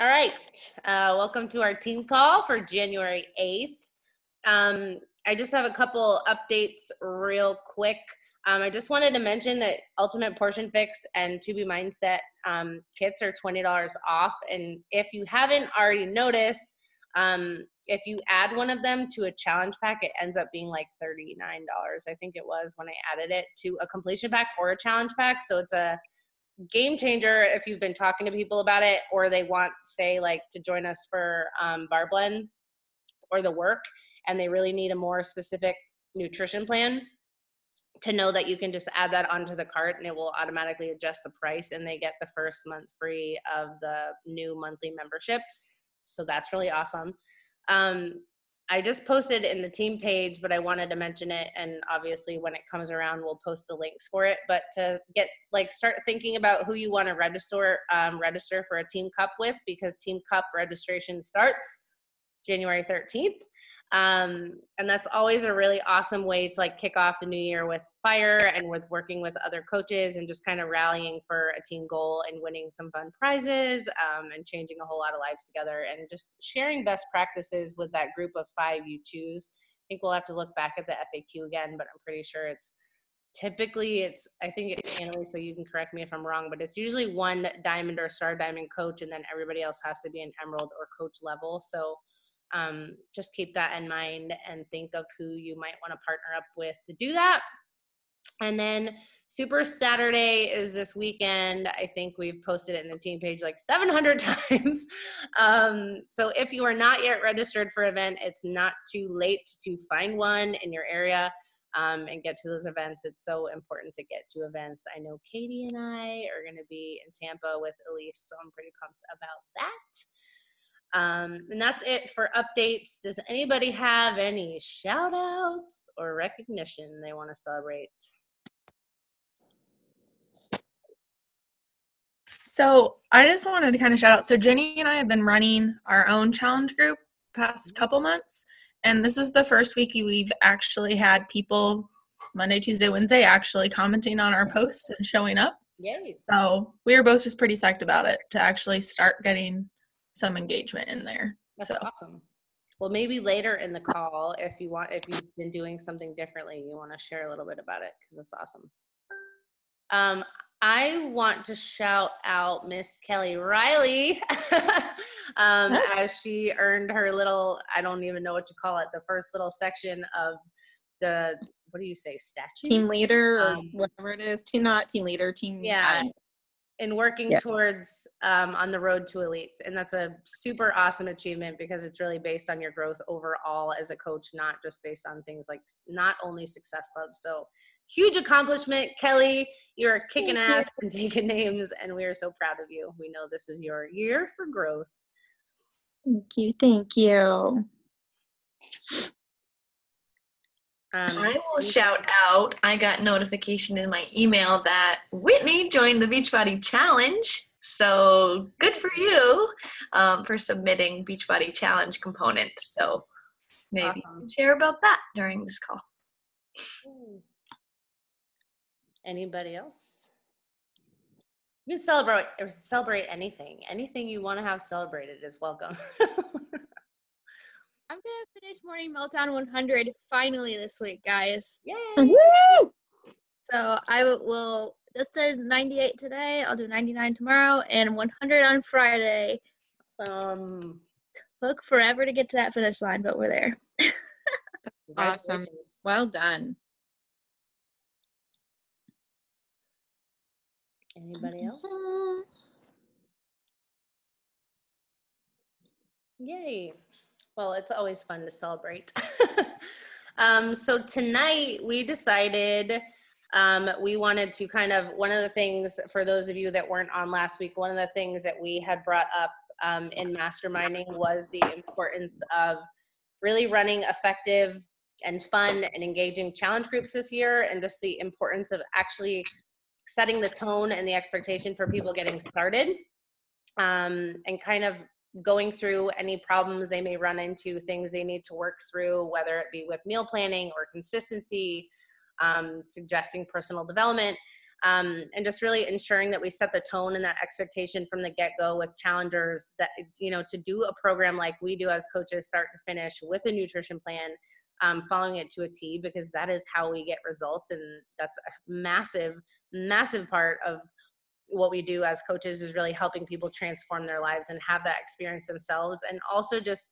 All right. Uh, welcome to our team call for January 8th. Um, I just have a couple updates real quick. Um, I just wanted to mention that Ultimate Portion Fix and 2B Mindset um, kits are $20 off. And if you haven't already noticed, um, if you add one of them to a challenge pack, it ends up being like $39. I think it was when I added it to a completion pack or a challenge pack. So it's a game changer if you've been talking to people about it or they want say like to join us for um, barre blend or the work and they really need a more specific nutrition plan to know that you can just add that onto the cart and it will automatically adjust the price and they get the first month free of the new monthly membership. So that's really awesome. Um, I just posted in the team page, but I wanted to mention it. And obviously, when it comes around, we'll post the links for it. But to get like start thinking about who you want to register um, register for a team cup with, because team cup registration starts January 13th. Um, and that's always a really awesome way to like kick off the new year with fire and with working with other coaches and just kind of rallying for a team goal and winning some fun prizes um, and changing a whole lot of lives together and just sharing best practices with that group of five you choose. I think we'll have to look back at the FAQ again, but I'm pretty sure it's typically it's I think it's so you can correct me if I'm wrong, but it's usually one diamond or star diamond coach, and then everybody else has to be an emerald or coach level. So um, just keep that in mind and think of who you might want to partner up with to do that. And then Super Saturday is this weekend. I think we've posted it in the team page like 700 times. Um, so if you are not yet registered for an event, it's not too late to find one in your area um, and get to those events. It's so important to get to events. I know Katie and I are going to be in Tampa with Elise, so I'm pretty pumped about that. Um, and that's it for updates. Does anybody have any shout outs or recognition they want to celebrate? So I just wanted to kind of shout out. So Jenny and I have been running our own challenge group past mm-hmm. couple months, and this is the first week we've actually had people Monday, Tuesday, Wednesday actually commenting on our posts and showing up. Yay! So we were both just pretty psyched about it to actually start getting some engagement in there. That's so. awesome. Well, maybe later in the call, if you want, if you've been doing something differently, you want to share a little bit about it because it's awesome. Um, I want to shout out Miss Kelly Riley um, as she earned her little, I don't even know what to call it, the first little section of the, what do you say, statue? Team leader or um, whatever it is. Team, not team leader, team. Yeah in working yeah. towards um, on the road to elites and that's a super awesome achievement because it's really based on your growth overall as a coach not just based on things like not only success clubs so huge accomplishment kelly. You're kicking thank ass you. and taking names and we are so proud of you. We know this is your year for growth. Thank you thank you um, I will shout out. I got notification in my email that Whitney joined the Beachbody Challenge. So good for you um, for submitting Beachbody Challenge components. So maybe awesome. share about that during this call. Anybody else? You can celebrate or celebrate anything. Anything you want to have celebrated is welcome. I'm gonna finish Morning Meltdown 100 finally this week, guys. Yay! Woo! So I will just did 98 today. I'll do 99 tomorrow and 100 on Friday. Awesome. Took forever to get to that finish line, but we're there. awesome. Well done. Anybody else? Mm-hmm. Yay. Well, it's always fun to celebrate. um, so tonight we decided um, we wanted to kind of one of the things for those of you that weren't on last week. One of the things that we had brought up um, in masterminding was the importance of really running effective and fun and engaging challenge groups this year, and just the importance of actually setting the tone and the expectation for people getting started um, and kind of going through any problems they may run into, things they need to work through, whether it be with meal planning or consistency, um, suggesting personal development. um, and just really ensuring that we set the tone and that expectation from the get-go with challengers that you know to do a program like we do as coaches start to finish with a nutrition plan um, following it to a t because that is how we get results and that's a massive massive part of what we do as coaches is really helping people transform their lives and have that experience themselves. And also just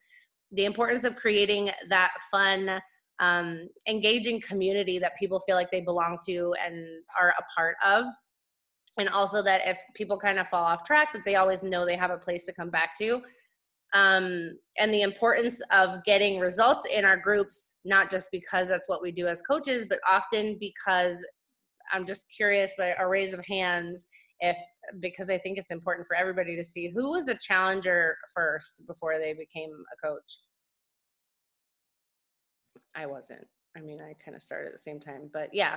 the importance of creating that fun um, engaging community that people feel like they belong to and are a part of. And also that if people kind of fall off track that they always know they have a place to come back to. Um, and the importance of getting results in our groups not just because that's what we do as coaches but often because i'm just curious by a raise of hands if because i think it's important for everybody to see who was a challenger first before they became a coach I wasn't. I mean, I kind of started at the same time, but yeah,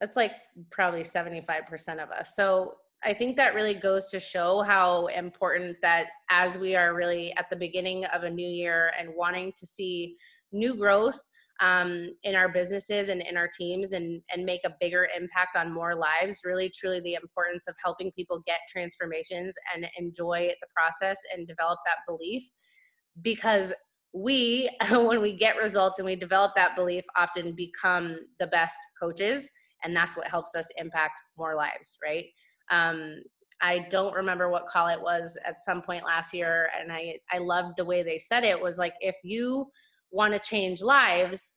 that's like probably 75% of us. So I think that really goes to show how important that as we are really at the beginning of a new year and wanting to see new growth um, in our businesses and in our teams and, and make a bigger impact on more lives, really truly the importance of helping people get transformations and enjoy the process and develop that belief. Because we when we get results and we develop that belief often become the best coaches and that's what helps us impact more lives right? Um, i don't remember what call it was at some point last year and i i loved the way they said it was like if you want to change lives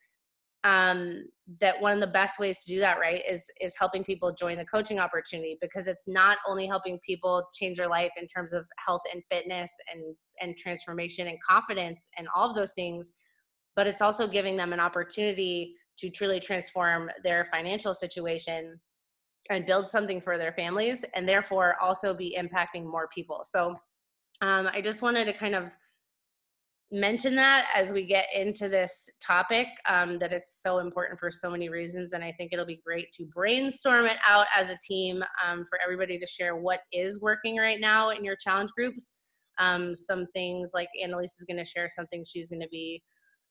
um, that one of the best ways to do that right is is helping people join the coaching opportunity because it's not only helping people change their life in terms of health and fitness and and transformation and confidence and all of those things but it's also giving them an opportunity to truly transform their financial situation and build something for their families and therefore also be impacting more people. So um, i just wanted to kind of mention that as we get into this topic um, that it's so important for so many reasons and i think it'll be great to brainstorm it out as a team um, for everybody to share what is working right now in your challenge groups. Um, some things like annalise is going to share something she's going to be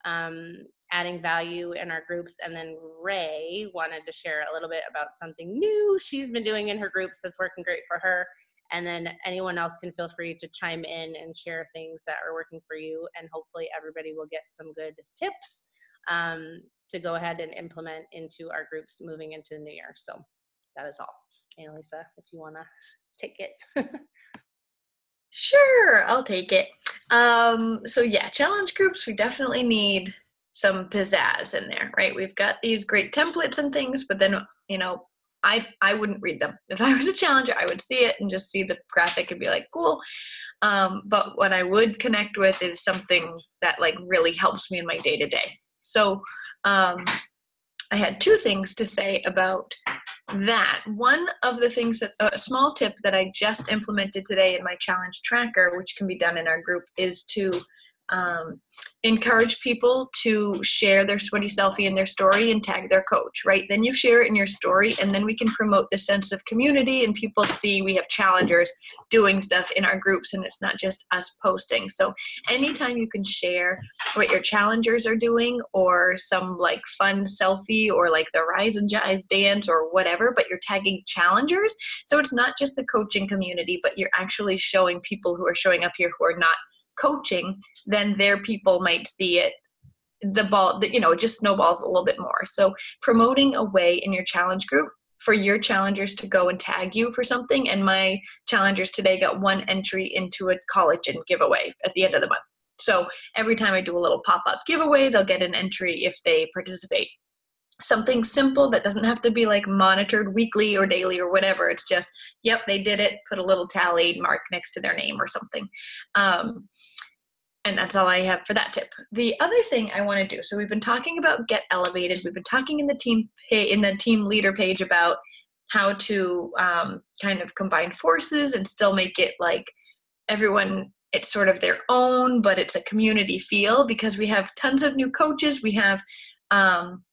um, adding value in our groups and then ray wanted to share a little bit about something new she's been doing in her groups that's working great for her and then anyone else can feel free to chime in and share things that are working for you and hopefully everybody will get some good tips um, to go ahead and implement into our groups moving into the new year. So that is all. Annalisa if you want to take it. Sure i'll take it. Um, so yeah challenge groups we definitely need some pizzazz in there right? We've got these great templates and things but then you know I I wouldn't read them. If I was a challenger, I would see it and just see the graphic and be like, cool. Um, but what I would connect with is something that like really helps me in my day to day. So um, I had two things to say about that. One of the things that a small tip that I just implemented today in my challenge tracker, which can be done in our group, is to um, encourage people to share their sweaty selfie and their story and tag their coach, right? Then you share it in your story, and then we can promote the sense of community, and people see we have challengers doing stuff in our groups, and it's not just us posting. So, anytime you can share what your challengers are doing, or some like fun selfie, or like the Rise and Jives dance, or whatever, but you're tagging challengers, so it's not just the coaching community, but you're actually showing people who are showing up here who are not coaching, then their people might see it the ball that you know just snowballs a little bit more. So promoting a way in your challenge group for your challengers to go and tag you for something and my challengers today got one entry into a collagen giveaway at the end of the month. So every time i do a little pop-up giveaway they'll get an entry if they participate something simple that doesn't have to be like monitored weekly or daily or whatever. It's just yep they did it put a little tally mark next to their name or something. Um, and that's all i have for that tip. The other thing i want to do so we've been talking about get elevated. We've been talking in the team in the team leader page about how to um, kind of combine forces and still make it like everyone it's sort of their own but it's a community feel because we have tons of new coaches. We have um,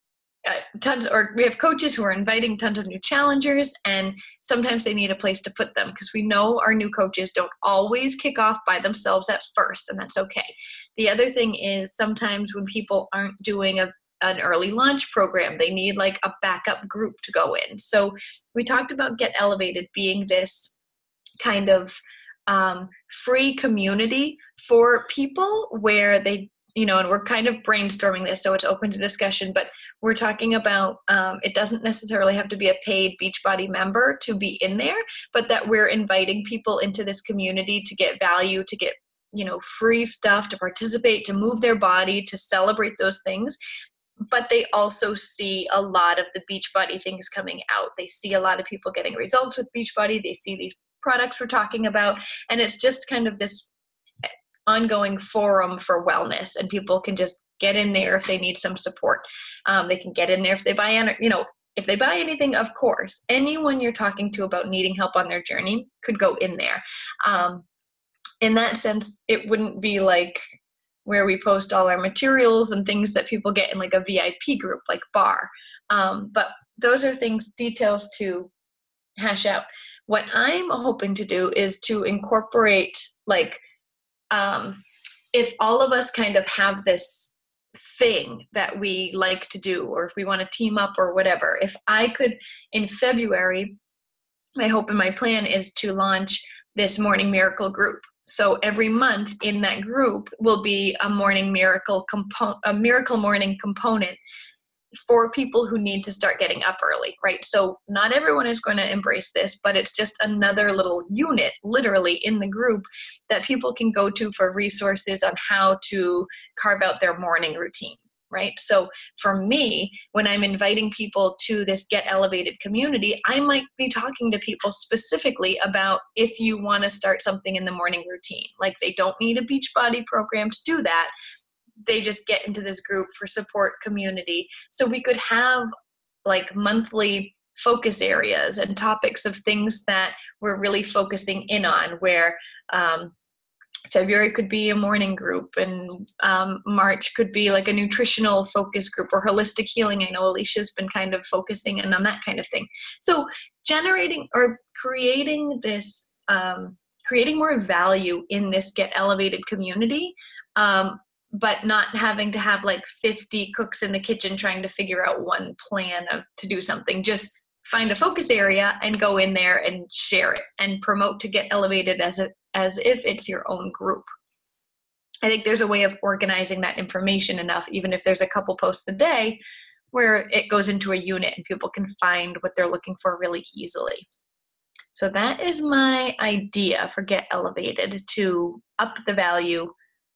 uh, tons or we have coaches who are inviting tons of new challengers and sometimes they need a place to put them because we know our new coaches don't always kick off by themselves at first and that's okay the other thing is sometimes when people aren't doing a an early launch program. They need like a backup group to go in. So we talked about Get Elevated being this kind of um, free community for people where they you know, and we're kind of brainstorming this, so it's open to discussion. But we're talking about um, it doesn't necessarily have to be a paid Beachbody member to be in there, but that we're inviting people into this community to get value, to get you know free stuff, to participate, to move their body, to celebrate those things. But they also see a lot of the Beachbody things coming out. They see a lot of people getting results with Beachbody. They see these products we're talking about, and it's just kind of this ongoing forum for wellness and people can just get in there if they need some support. Um, they can get in there if they buy you know if they buy anything of course. Anyone you're talking to about needing help on their journey could go in there. Um, in that sense it wouldn't be like where we post all our materials and things that people get in like a vip group like bar. Um, but those are things details to hash out. What i'm hoping to do is to incorporate like um, if all of us kind of have this thing that we like to do, or if we want to team up or whatever, if I could in February, my hope and my plan is to launch this morning miracle group. So every month in that group will be a morning miracle component, a miracle morning component for people who need to start getting up early, right? So not everyone is going to embrace this, but it's just another little unit literally in the group that people can go to for resources on how to carve out their morning routine. Right. So for me, when I'm inviting people to this Get Elevated community, I might be talking to people specifically about if you want to start something in the morning routine. Like they don't need a Beachbody program to do that, they just get into this group for support community. So we could have like monthly focus areas and topics of things that we're really focusing in on where um, february could be a morning group and um, march could be like a nutritional focus group or holistic healing. I know alicia's been kind of focusing in on that kind of thing. So generating or creating this um, creating more value in this get elevated community um, but not having to have like 50 cooks in the kitchen trying to figure out one plan of to do something. Just find a focus area and go in there and share it and promote to get elevated as a as if it's your own group. I think there's a way of organizing that information enough even if there's a couple posts a day where it goes into a unit and people can find what they're looking for really easily. So that is my idea for get elevated to up the value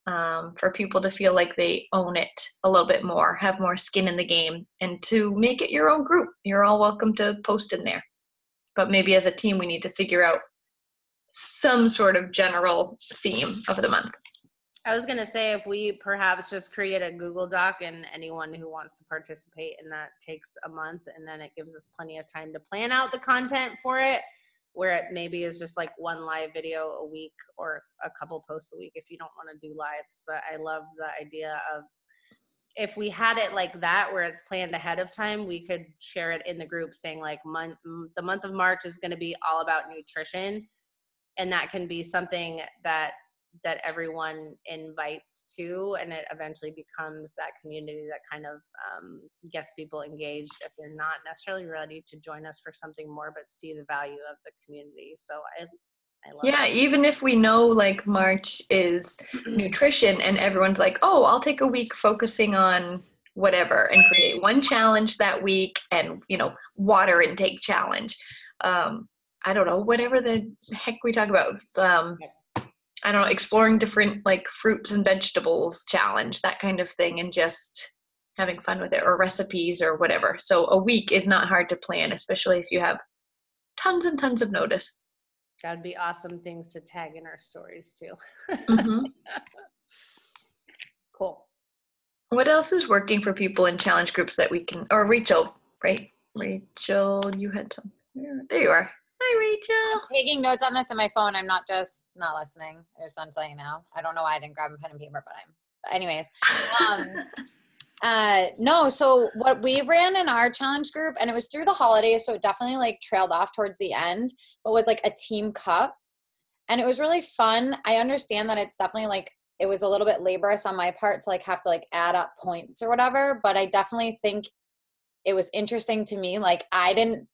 um, for people to feel like they own it a little bit more, have more skin in the game, and to make it your own group. You're all welcome to post in there. But maybe as a team, we need to figure out some sort of general theme of the month. I was going to say if we perhaps just create a Google Doc and anyone who wants to participate in that takes a month and then it gives us plenty of time to plan out the content for it where it maybe is just like one live video a week or a couple posts a week if you don't want to do lives. But I love the idea of if we had it like that where it's planned ahead of time we could share it in the group saying like month the month of march is going to be all about nutrition and that can be something that that everyone invites to and it eventually becomes that community that kind of um, gets people engaged if they're not necessarily ready to join us for something more but see the value of the community so i yeah, that. even if we know like March is nutrition and everyone's like, oh, I'll take a week focusing on whatever and create one challenge that week and, you know, water intake challenge. Um, I don't know, whatever the heck we talk about. Um, I don't know, exploring different like fruits and vegetables challenge, that kind of thing, and just having fun with it or recipes or whatever. So a week is not hard to plan, especially if you have tons and tons of notice. That'd be awesome things to tag in our stories too. Mm-hmm. cool. What else is working for people in challenge groups that we can, or Rachel, right? Rachel, you had some. There you are. Rachel. I'm taking notes on this on my phone. I'm not just not listening. I just want to tell you now. I don't know why I didn't grab a pen and paper, but I'm. But anyways, um, uh, no. So what we ran in our challenge group, and it was through the holidays, so it definitely like trailed off towards the end, but was like a team cup, and it was really fun. I understand that it's definitely like it was a little bit laborious on my part to like have to like add up points or whatever but i definitely think it was interesting to me like i didn't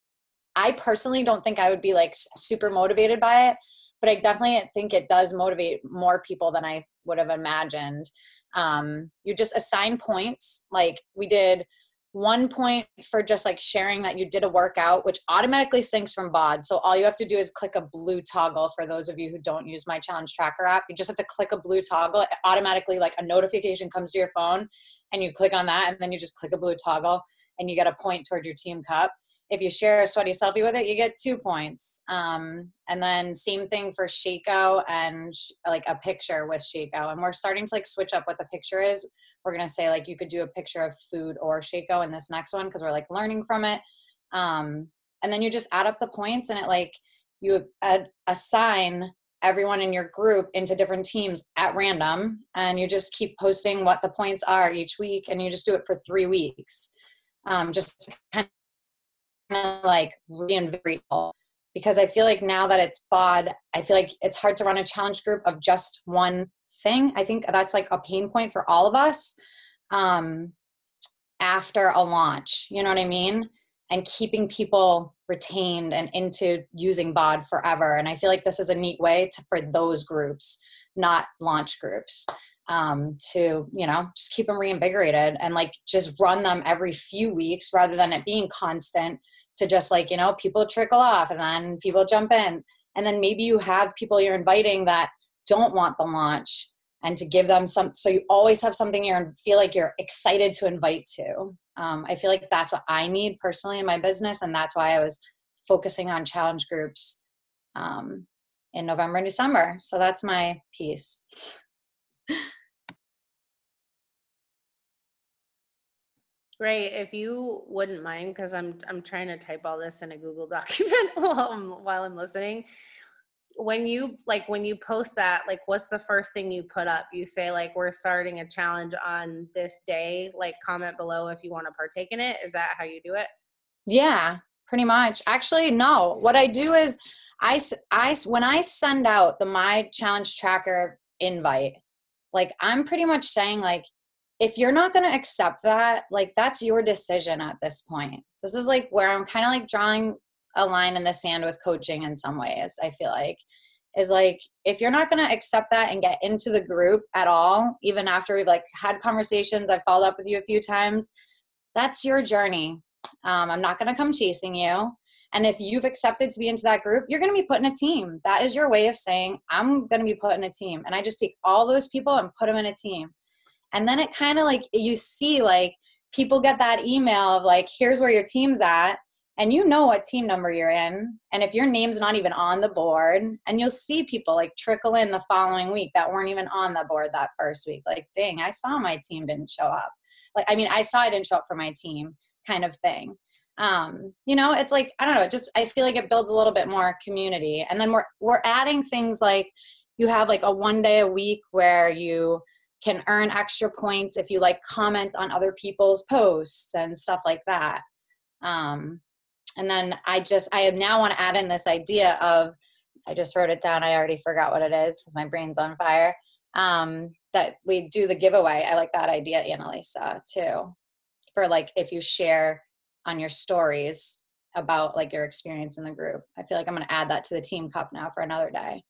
i personally don't think i would be like super motivated by it but i definitely think it does motivate more people than i would have imagined um you just assign points like we did one point for just like sharing that you did a workout, which automatically syncs from BOD. So all you have to do is click a blue toggle for those of you who don't use my challenge tracker app. You just have to click a blue toggle. It automatically, like a notification comes to your phone, and you click on that, and then you just click a blue toggle, and you get a point towards your team cup. If you share a sweaty selfie with it, you get two points. Um, and then same thing for Shakeout and sh- like a picture with Shakeout. And we're starting to like switch up what the picture is we're to say like you could do a picture of food or Shakeout in this next one because we're like learning from it. Um, and then you just add up the points and it like you add, assign everyone in your group into different teams at random and you just keep posting what the points are each week and you just do it for three weeks um, just kind like reinvigorate because i feel like now that it's bod i feel like it's hard to run a challenge group of just one thing. I think that's like a pain point for all of us um, after a launch. You know what I mean? And keeping people retained and into using BOD forever. And I feel like this is a neat way to, for those groups, not launch groups, um, to you know just keep them reinvigorated and like just run them every few weeks rather than it being constant. To just like you know people trickle off and then people jump in. And then maybe you have people you're inviting that don't want the launch and to give them some so you always have something you are feel like you're excited to invite to. Um, i feel like that's what i need personally in my business and that's why i was focusing on challenge groups um, in november and december. So that's my piece Great. If you wouldn't mind, because I'm I'm trying to type all this in a Google document while I'm, while I'm listening. When you like when you post that like what's the first thing you put up? You say like we're starting a challenge on this day like comment below if you want to partake in it? Is that how you do it? Yeah pretty much. Actually no. What i do is i i when i send out the my challenge tracker invite like i'm pretty much saying like if you're not going to accept that like that's your decision at this point. This is like where i'm kind of like drawing a line in the sand with coaching in some ways i feel like is like if you're not going to accept that and get into the group at all even after we've like had conversations i've followed up with you a few times that's your journey. Um, i'm not going to come chasing you. And if you've accepted to be into that group you're going to be put in a team. That is your way of saying i'm going to be put in a team. And i just take all those people and put them in a team and then it kind of like you see like people get that email of like here's where your team's at and you know what team number you're in and if your name's not even on the board and you'll see people like trickle in the following week that weren't even on the board that first week like dang i saw my team didn't show up. Like i mean i saw i didn't show up for my team kind of thing. Um you know it's like i don't know it just i feel like it builds a little bit more community. And then we're we're adding things like you have like a one day a week where you can earn extra points if you like comment on other people's posts and stuff like that um and then I just I now want to add in this idea of I just wrote it down. I already forgot what it is because my brain's on fire. Um, that we do the giveaway. I like that idea, Annalisa, too. For like if you share on your stories about like your experience in the group. I feel like I'm gonna add that to the team cup now for another day.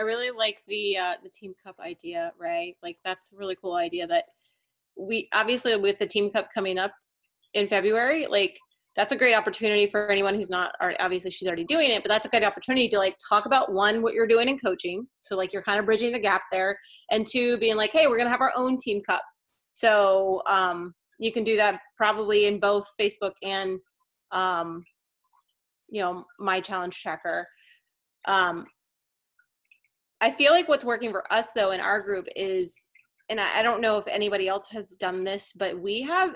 I really like the uh, the team cup idea, right? Like that's a really cool idea that we obviously with the team cup coming up in February, like that's a great opportunity for anyone who's not obviously she's already doing it, but that's a good opportunity to like talk about one what you're doing in coaching, so like you're kind of bridging the gap there, and two being like, hey, we're gonna have our own team cup, so um, you can do that probably in both Facebook and um, you know my challenge tracker. Um, I feel like what's working for us though in our group is, and I, I don't know if anybody else has done this, but we have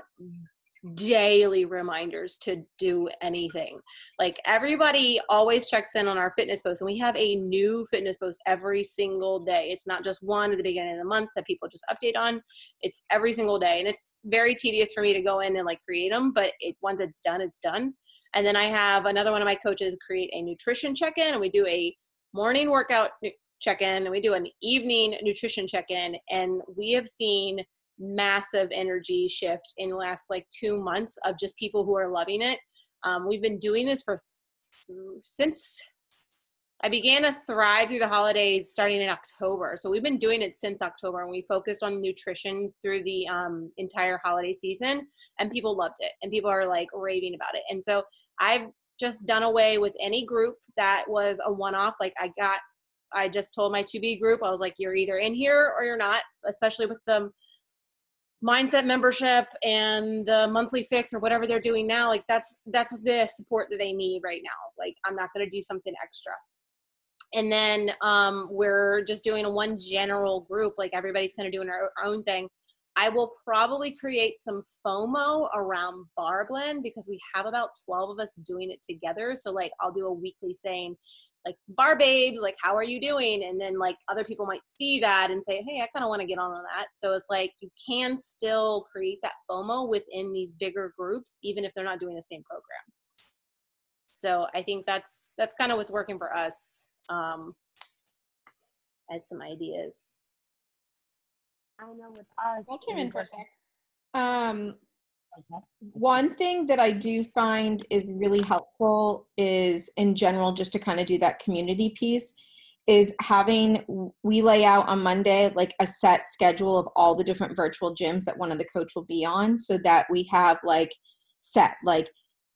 daily reminders to do anything. Like everybody always checks in on our fitness post, and we have a new fitness post every single day. It's not just one at the beginning of the month that people just update on. It's every single day, and it's very tedious for me to go in and like create them. But it once it's done, it's done. And then I have another one of my coaches create a nutrition check in, and we do a morning workout check in, and we do an evening nutrition check in. And we have seen massive energy shift in the last like two months of just people who are loving it. Um, we've been doing this for since I began to thrive through the holidays starting in October. So we've been doing it since October and we focused on nutrition through the um, entire holiday season and people loved it and people are like raving about it. And so I've just done away with any group that was a one off. Like I got, I just told my 2B group, I was like, you're either in here or you're not, especially with the mindset membership and the monthly fix or whatever they're doing now like that's that's the support that they need right now like i'm not going to do something extra. And then um, we're just doing a one general group like everybody's kind of doing our, own thing. I will probably create some fomo around barre blend because we have about 12 of us doing it together. So like i'll do a weekly saying like bar babes like how are you doing? And then like other people might see that and say hey i kind of want to get on on that. So it's like you can still create that fomo within these bigger groups even if they're not doing the same program. So i think that's that's kind of what's working for us um as some ideas. I know with us i'll chime in for a sec. Um one thing that I do find is really helpful is in general, just to kind of do that community piece, is having we lay out on Monday like a set schedule of all the different virtual gyms that one of the coach will be on so that we have like set like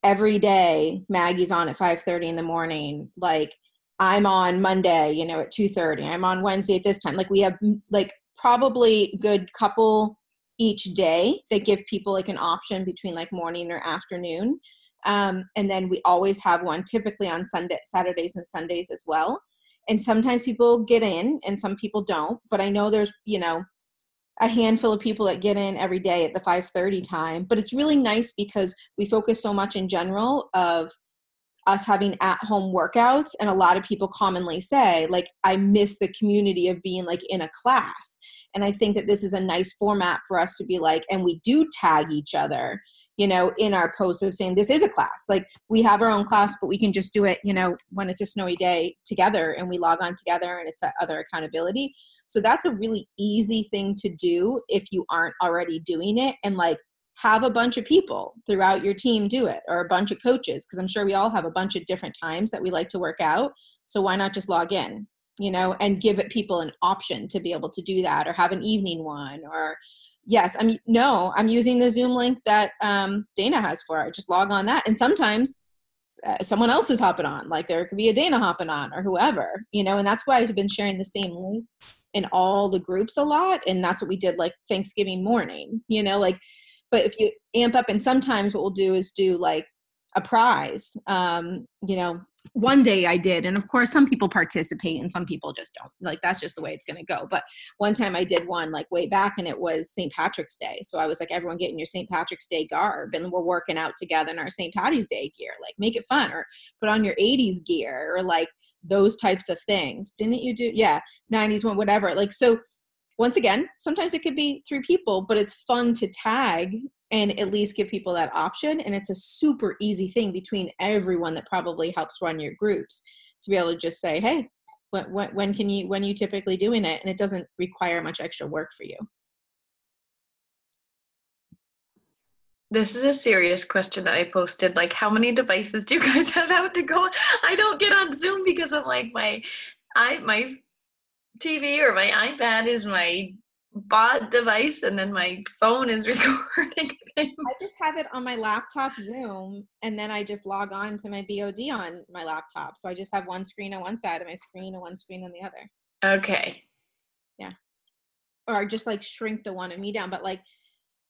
every day Maggie's on at 5:30 in the morning like I'm on Monday you know at 2:30 I'm on Wednesday at this time like we have like probably good couple each day that give people like an option between like morning or afternoon. Um, and then we always have one typically on sunday saturdays and sundays as well. And sometimes people get in and some people don't but i know there's you know a handful of people that get in every day at the 5:30 time. But it's really nice because we focus so much in general of us having at home workouts. And a lot of people commonly say like i miss the community of being like in a class and i think that this is a nice format for us to be like and we do tag each other you know in our posts of saying this is a class. Like we have our own class but we can just do it you know when it's a snowy day together and we log on together and it's that other accountability. So that's a really easy thing to do if you aren't already doing it and like have a bunch of people throughout your team do it or a bunch of coaches because i'm sure we all have a bunch of different times that we like to work out. So why not just log in you know and give it people an option to be able to do that or have an evening one or yes i'm no i'm using the zoom link that um, dana has for it. Just log on that. And sometimes uh, someone else is hopping on like there could be a dana hopping on or whoever you know and that's why i've been sharing the same link in all the groups a lot. And that's what we did like thanksgiving morning you know like but if you amp up and sometimes what we'll do is do like a prize um you know one day i did and of course some people participate and some people just don't. Like that's just the way it's going to go. But one time i did one like way back and it was st patrick's day. So i was like everyone getting your st patrick's day garb and we're working out together in our st patty's day gear. Like make it fun or put on your 80s gear or like those types of things. Didn't you do yeah 90s one whatever. Like so once again, sometimes it could be three people, but it's fun to tag and at least give people that option. And it's a super easy thing between everyone that probably helps run your groups to be able to just say, hey, when, when, when can you, when you typically doing it? And it doesn't require much extra work for you. This is a serious question that I posted. Like, how many devices do you guys have out to go? I don't get on Zoom because i'm like my, I my TV or my iPad is my BOD device and then my phone is recording things. I just have it on my laptop Zoom and then I just log on to my BOD on my laptop. So I just have one screen on one side of my screen and one screen on the other. Okay. Yeah. Or just like shrink the one of me down. But like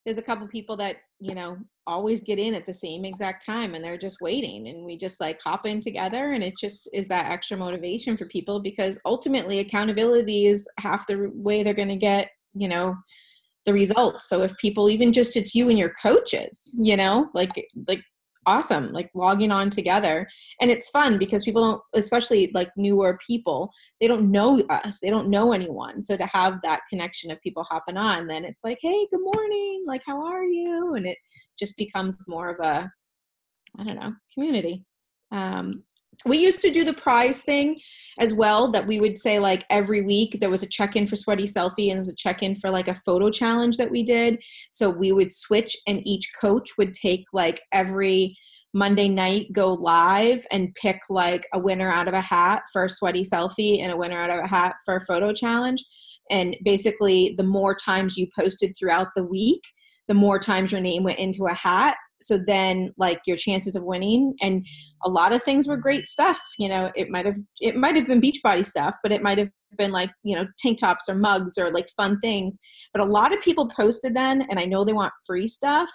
there's a couple people that, you know, always get in at the same exact time and they're just waiting and we just like hop in together and it just is that extra motivation for people because ultimately accountability is half the way they're going to get you know the results. So if people even just it's you and your coaches you know like like awesome like logging on together. And it's fun because people don't especially like newer people they don't know us they don't know anyone. So to have that connection of people hopping on then it's like hey good morning like how are you? And it just becomes more of a I don't know, community. Um, we used to do the prize thing as well that we would say like every week there was a check-in for sweaty selfie and there was a check-in for like a photo challenge that we did. So we would switch and each coach would take like every monday night go live and pick like a winner out of a hat for a sweaty selfie and a winner out of a hat for a photo challenge. And basically the more times you posted throughout the week the more times your name went into a hat so then like your chances of winning and a lot of things were great stuff you know it might have it might have been beachbody stuff but it might have been like you know tank tops or mugs or like fun things. But a lot of people posted then and i know they want free stuff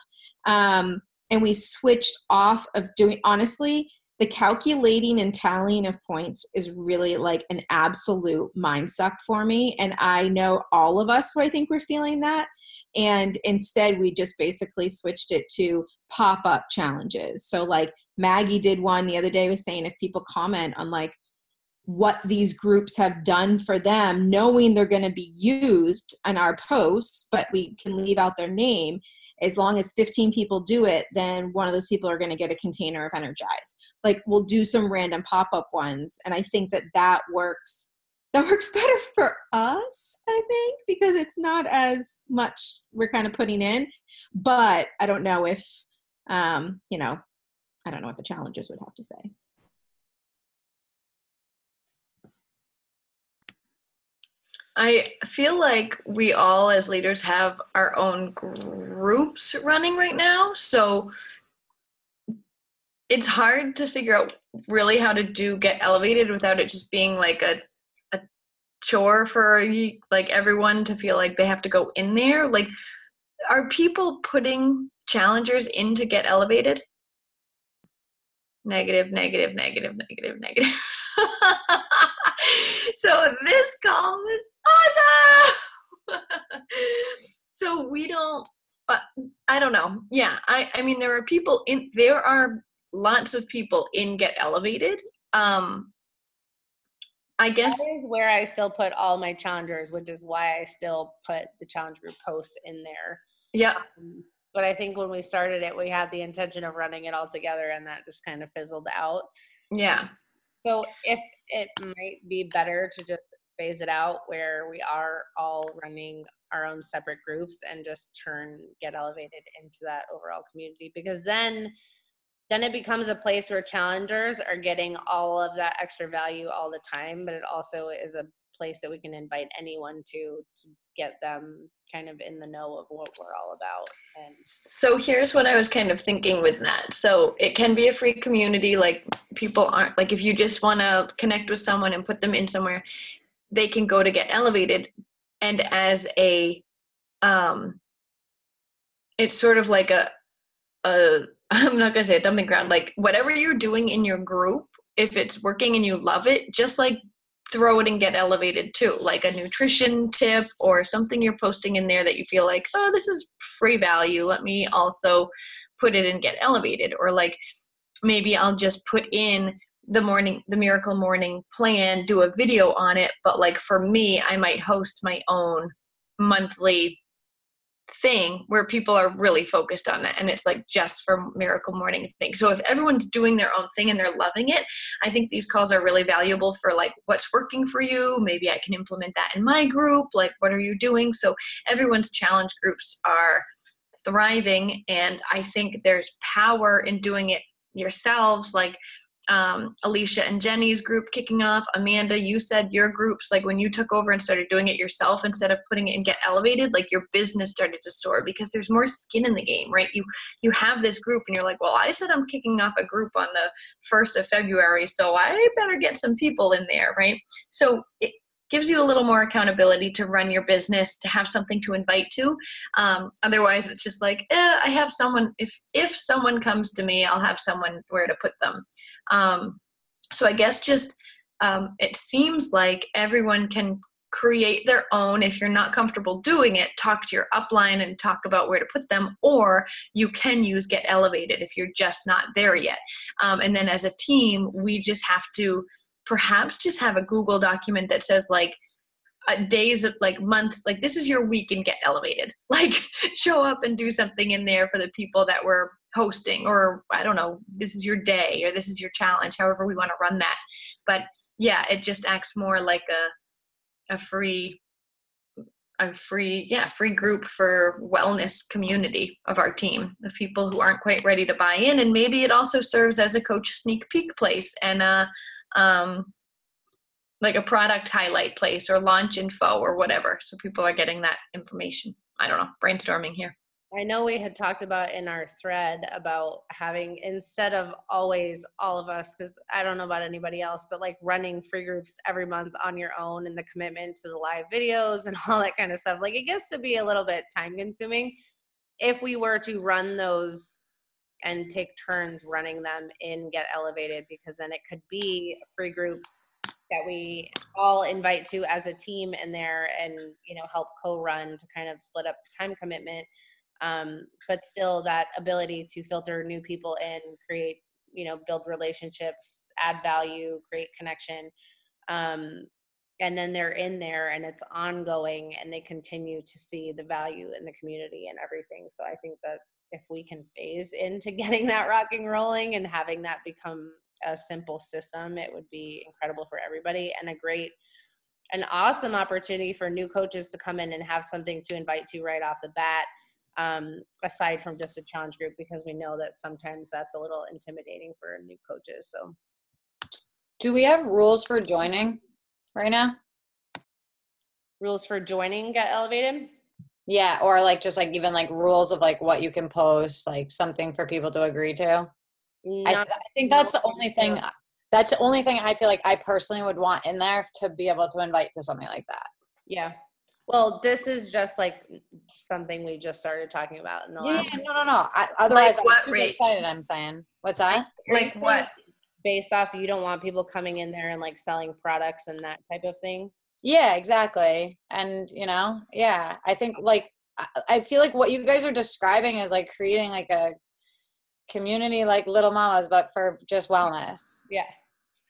um, and we switched off of doing honestly the calculating and tallying of points is really like an absolute mind suck for me. And I know all of us, I think we're feeling that. And instead, we just basically switched it to pop up challenges. So, like Maggie did one the other day, was saying if people comment on like what these groups have done for them, knowing they're going to be used in our posts, but we can leave out their name. As long as 15 people do it, then one of those people are going to get a container of Energize. Like we'll do some random pop up ones. And I think that that works. That works better for us, I think, because it's not as much we're kind of putting in. But I don't know if, um, you know, I don't know what the challenges would have to say. I feel like we all, as leaders, have our own groups running right now. So it's hard to figure out really how to do get elevated without it just being like a, a chore for like everyone to feel like they have to go in there. Like, are people putting challengers in to get elevated? Negative, negative, negative, negative, negative. so this column is awesome. so we don't. Uh, I don't know. Yeah, I I mean there are people in there are lots of people in Get Elevated. Um, I guess that is where I still put all my challengers, which is why I still put the challenge group posts in there. Yeah. Um, but I think when we started it, we had the intention of running it all together, and that just kind of fizzled out. Yeah. So if it might be better to just phase it out where we are all running our own separate groups and just turn get elevated into that overall community. Because then then it becomes a place where challengers are getting all of that extra value all the time but it also is a place that we can invite anyone to to get them kind of in the know of what we're all about and so here's what i was kind of thinking with that. So it can be a free community like people aren't like if you just want to connect with someone and put them in somewhere they can go to get elevated. And as a um it's sort of like a a i'm not going to say a dumping ground. Like whatever you're doing in your group if it's working and you love it just like throw it and get elevated too. Like a nutrition tip or something you're posting in there that you feel like oh this is free value. Let me also put it and get elevated. Or like maybe i'll just put in the morning the miracle morning plan do a video on it but like for me i might host my own monthly thing where people are really focused on it and it's like just for miracle morning thing. So if everyone's doing their own thing and they're loving it i think these calls are really valuable for like what's working for you. Maybe i can implement that in my group. Like what are you doing? So everyone's challenge groups are thriving and i think there's power in doing it yourselves. Like um, Alicia and Jenny's group kicking off. Amanda, you said your groups, like when you took over and started doing it yourself instead of putting it in Get Elevated, like your business started to soar because there's more skin in the game, right? You you have this group and you're like, well, I said I'm kicking off a group on the first of February, so I better get some people in there, right? So it, gives you a little more accountability to run your business to have something to invite to um, otherwise it's just like eh, i have someone if if someone comes to me i'll have someone where to put them um, so i guess just um, it seems like everyone can create their own if you're not comfortable doing it talk to your upline and talk about where to put them or you can use get elevated if you're just not there yet. Um, and then as a team we just have to perhaps just have a Google document that says like uh, days of like months like this is your week and get elevated. Like show up and do something in there for the people that were hosting or i don't know this is your day or this is your challenge however we want to run that. But yeah it just acts more like a a free a free yeah free group for wellness community of our team of people who aren't quite ready to buy in. And maybe it also serves as a coach sneak peek place and a um like a product highlight place or launch info or whatever. So people are getting that information. I don't know brainstorming here I know we had talked about in our thread about having instead of always all of us, because I don't know about anybody else, but like running free groups every month on your own and the commitment to the live videos and all that kind of stuff. Like it gets to be a little bit time consuming. If we were to run those and take turns running them in Get Elevated, because then it could be free groups that we all invite to as a team in there and you know help co-run to kind of split up the time commitment um, but still that ability to filter new people in create you know build relationships add value create connection um, and then they're in there and it's ongoing and they continue to see the value in the community and everything. So i think that if we can phase into getting that rocking rolling and having that become a simple system it would be incredible for everybody and a great an awesome opportunity for new coaches to come in and have something to invite to right off the bat um, aside from just a challenge group because we know that sometimes that's a little intimidating for new coaches. So, do we have rules for joining right now? Rules for joining Get Elevated? Yeah, or like just like even like rules of like what you can post, like something for people to agree to. I, I, think that's the only thing. That's the only thing I feel like I personally would want in there to be able to invite to something like that. Yeah, well, this is just like something we just started talking about in the yeah, last. Yeah, no, no, no. I, otherwise, like I'm super rate? excited. I'm saying, what's that? Like what? Based off, you don't want people coming in there and like selling products and that type of thing. Yeah, exactly. And you know, yeah, I think like I feel like what you guys are describing is like creating like a community like Little Mamas, but for just wellness. Yeah.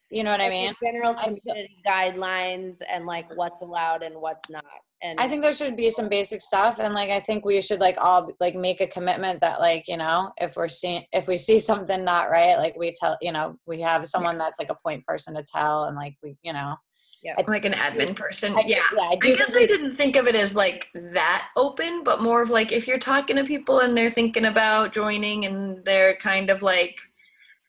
You know what like I mean? General community guidelines and like what's allowed and what's not and i think there should be some basic stuff and like i think we should like all like make a commitment that like you know if we're seeing if we see something not right like we tell you know we have someone that's like a point person to tell and like we you know yeah. like an admin person. I, yeah. yeah I, I guess I didn't think of it as like that open, but more of like if you're talking to people and they're thinking about joining and they're kind of like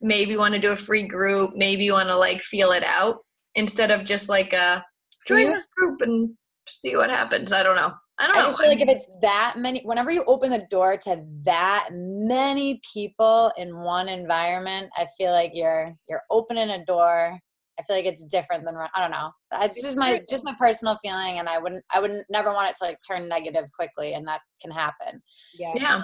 maybe want to do a free group, maybe you want to like feel it out instead of just like a join mm-hmm. this group and see what happens. I don't know. I don't know. I just feel like if it's that many, whenever you open the door to that many people in one environment, I feel like you're you're opening a door. I feel like it's different than I don't know. It's just my just my personal feeling, and I wouldn't I wouldn't never want it to like turn negative quickly, and that can happen. Yeah. Yeah.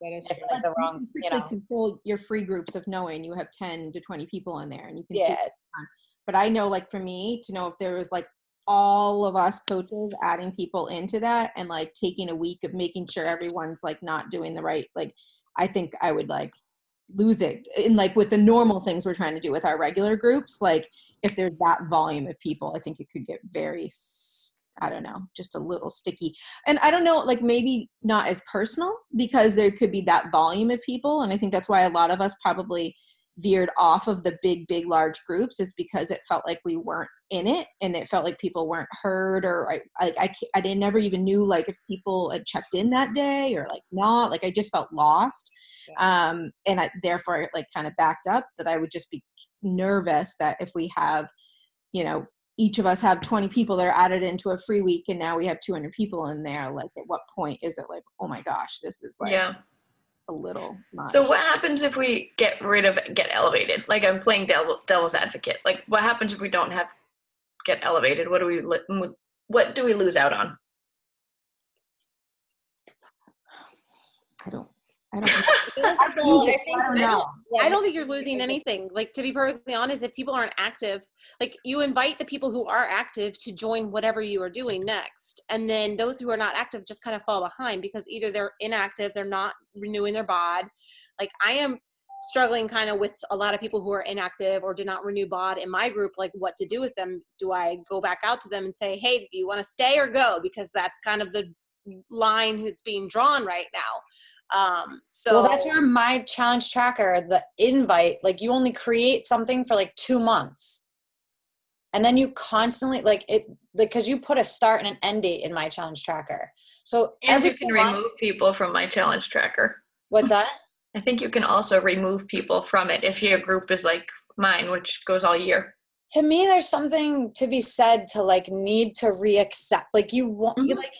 That is true. Like the wrong, you, you know. control your free groups of knowing you have 10 to 20 people in there and you can yeah. see but I know like for me to know if there was like all of us coaches adding people into that and like taking a week of making sure everyone's like not doing the right like i think i would like lose it in like with the normal things we're trying to do with our regular groups like if there's that volume of people i think it could get very i don't know just a little sticky. And i don't know like maybe not as personal because there could be that volume of people and i think that's why a lot of us probably veered off of the big big large groups is because it felt like we weren't in it and it felt like people weren't heard or I, I, I, I didn't never even knew like if people had checked in that day or like not like I just felt lost yeah. um and I therefore like kind of backed up that I would just be nervous that if we have you know each of us have 20 people that are added into a free week and now we have 200 people in there like at what point is it like oh my gosh this is like yeah a little much. So what happens if we get rid of get elevated? Like I'm playing devil, devil's advocate. Like what happens if we don't have get elevated? What do we what do we lose out on? I don't I don't, I don't, I don't know. I don't think you're losing anything. Like to be perfectly honest, if people aren't active, like you invite the people who are active to join whatever you are doing next. And then those who are not active just kind of fall behind because either they're inactive, they're not renewing their bod. Like I am struggling kind of with a lot of people who are inactive or do not renew bod in my group like what to do with them do i go back out to them and say hey do you want to stay or go because that's kind of the line that's being drawn right now Um, so well, that's where my challenge tracker, the invite, like you only create something for like two months. And then you constantly like it because you put a start and an end date in my challenge tracker. So and every you can remove people from my challenge tracker. what's that? I think you can also remove people from it if your group is like mine, which goes all year. to me there's something to be said to like need to reaccept like you want you like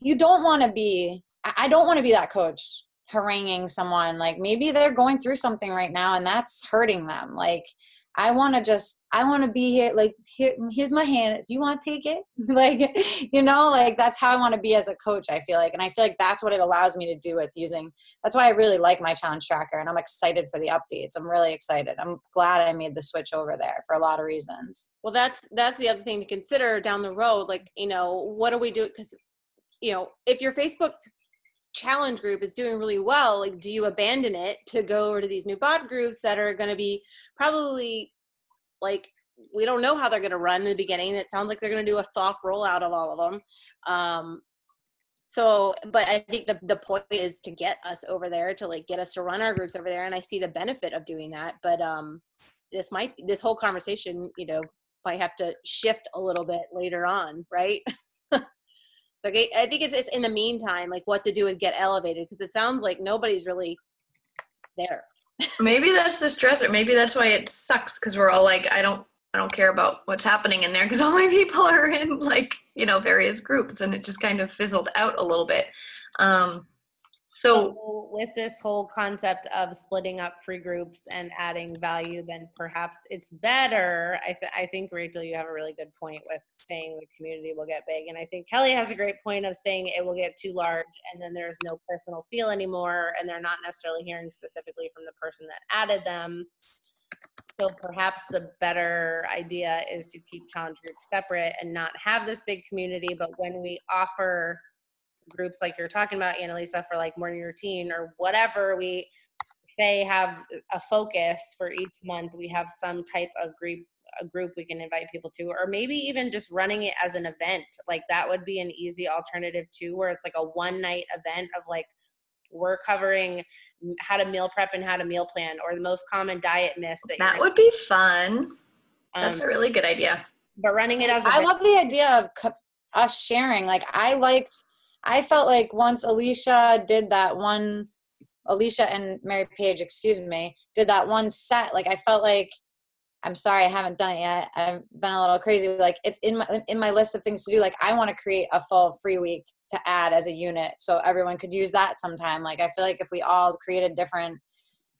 you don't want to be I- don't want to be that coach haranguing someone like maybe they're going through something right now and that's hurting them like i want to just i want to be here like here here's my hand if you want to take it like you know like that's how i want to be as a coach i feel like and i feel like that's what it allows me to do with using that's why i really like my challenge tracker and i'm excited for the updates i'm really excited i'm glad i made the switch over there for a lot of reasons Well, that's that's the other thing to consider down the road. Like, you know, what do we do? Because, you know, if your Facebook challenge group is doing really well, like, do you abandon it to go over to these new BOD groups that are going to be probably like we don't know how they're going to run in the beginning. It sounds like they're going to do a soft rollout of all of them. Um, so, but I think the the point is to get us over there to like get us to run our groups over there, and I see the benefit of doing that. But um, this might this whole conversation, you know, might have to shift a little bit later on, right? so I think it's, it's in the meantime, like what to do with get elevated because it sounds like nobody's really there. Maybe that's the stressor. Maybe that's why it sucks because we're all like, I don't, I don't care about what's happening in there because all my people are in like you know various groups, and it just kind of fizzled out a little bit. Um, so So with this whole concept of splitting up free groups and adding value, then perhaps it's better. I, th- I think Rachel, you have a really good point with saying the community will get big, and I think Kelly has a great point of saying it will get too large, and then there's no personal feel anymore, and they're not necessarily hearing specifically from the person that added them. So perhaps the better idea is to keep challenge groups separate and not have this big community, but when we offer groups like you're talking about, Annalisa, for like morning routine or whatever we say have a focus for each month, we have some type of group a group we can invite people to, or maybe even just running it as an event. Like that would be an easy alternative too, where it's like a one night event of like we're covering how to meal prep and how to meal plan, or the most common diet myths. That, that would be fun. um, That's a really good idea. but running it as a I love the idea of co- us sharing. Like I liked, I felt like once Alicia did that one, Alicia and Mary Page, excuse me, did that one set. Like I felt like, I'm sorry, I haven't done it yet. I've been a little crazy. Like it's in my in my list of things to do. Like I want to create a full free week to add as a unit, so everyone could use that sometime. Like I feel like if we all created different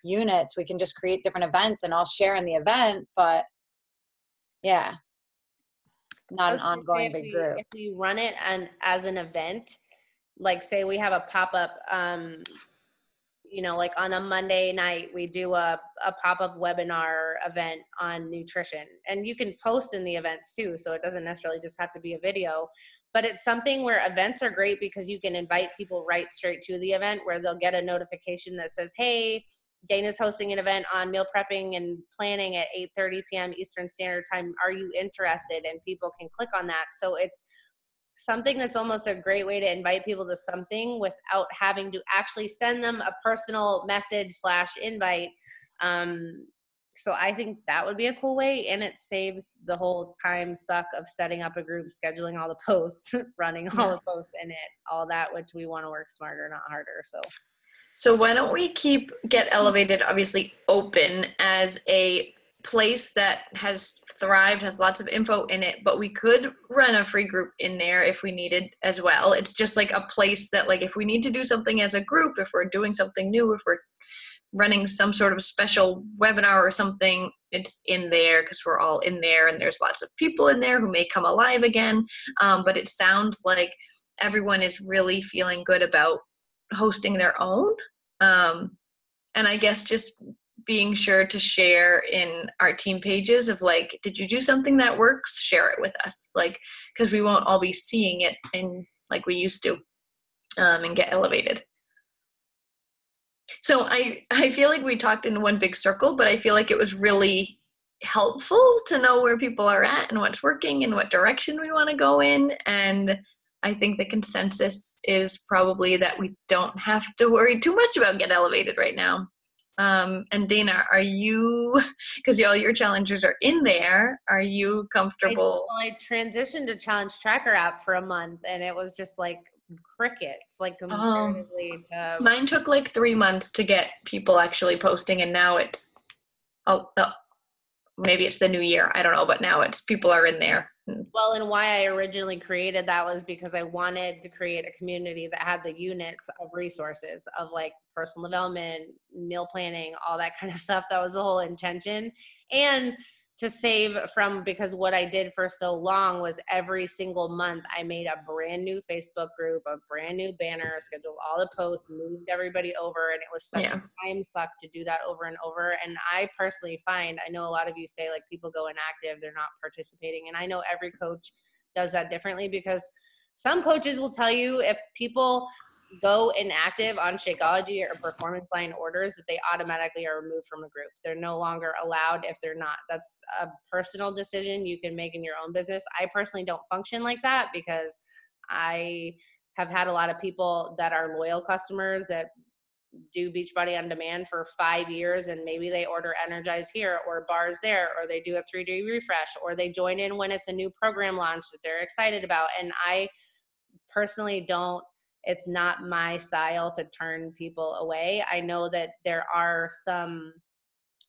units, we can just create different events and all share in the event. But yeah, not an I was gonna say ongoing big we- group. If we run it and as an event, like say we have a pop up, um, you know, like on a Monday night, we do a, a pop up webinar event on nutrition. And you can post in the events too, so it doesn't necessarily just have to be a video. But it's something where events are great because you can invite people right straight to the event where they'll get a notification that says, hey, Dana's hosting an event on meal prepping and planning at 8:30 p.m. Eastern Standard Time. Are you interested? And people can click on that. So it's something that's almost a great way to invite people to something without having to actually send them a personal message slash invite. Um, so I think that would be a cool way, and it saves the whole time suck of setting up a group, scheduling all the posts, running all the posts in it, all that, which we want to work smarter, not harder. So So why don't we keep Get Elevated obviously open as a place that has thrived, has lots of info in it, but we could run a free group in there if we needed as well. It's just like a place that like if we need to do something as a group, if we're doing something new, if we're running some sort of special webinar or something, it's in there because we're all in there and there's lots of people in there who may come alive again. Um, but it sounds like everyone is really feeling good about hosting their own um, and i guess just being sure to share in our team pages of like did you do something that works share it with us like because we won't all be seeing it in like we used to um, and get elevated so i i feel like we talked in one big circle but i feel like it was really helpful to know where people are at and what's working and what direction we want to go in and I think the consensus is probably that we don't have to worry too much about Get Elevated right now. Um, and Dana, are you, because all your challengers are in there, are you comfortable? I, I transitioned to Challenge Tracker app for a month and it was just like crickets, like Oh. comparatively to. Mine took like three months to get people actually posting, and now it's, oh, no, maybe it's the new year. I don't know, but now it's people are in there. Well, and why I originally created that was because I wanted to create a community that had the units of resources of like personal development, meal planning, all that kind of stuff. That was the whole intention. And to save from because what I did for so long was every single month I made a brand new Facebook group, a brand new banner, scheduled all the posts, moved everybody over, and it was such Yeah. a time suck to do that over and over. And I personally find I know a lot of you say like people go inactive, they're not participating, and I know every coach does that differently because some coaches will tell you if people go inactive on Shakeology or performance line orders that they automatically are removed from a group. They're no longer allowed if they're not. That's a personal decision you can make in your own business. I personally don't function like that because I have had a lot of people that are loyal customers that do Beachbody on demand for five years and maybe they order Energize here or bars there or they do a three day refresh or they join in when it's a new program launch that they're excited about. And I personally don't it's not my style to turn people away. I know that there are some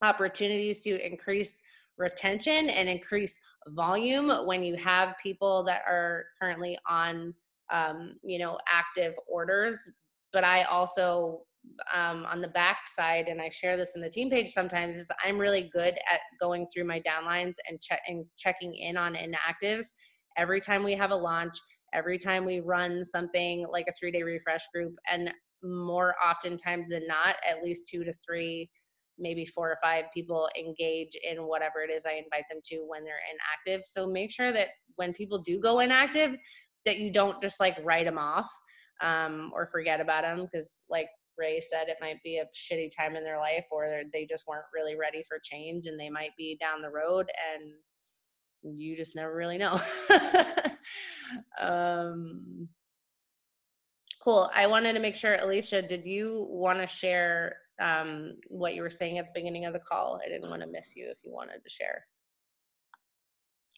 opportunities to increase retention and increase volume when you have people that are currently on um, you know active orders but i also um, on the back side and i share this in the team page sometimes is i'm really good at going through my downlines and, check and checking in on inactives every time we have a launch every time we run something like a three day refresh group and more oftentimes than not at least two to three maybe four or five people engage in whatever it is i invite them to when they're inactive. So make sure that when people do go inactive that you don't just like write them off um, or forget about them because like ray said it might be a shitty time in their life or they just weren't really ready for change and they might be down the road and you just never really know um, cool i wanted to make sure alicia did you want to share um, what you were saying at the beginning of the call? I didn't want to miss you if you wanted to share.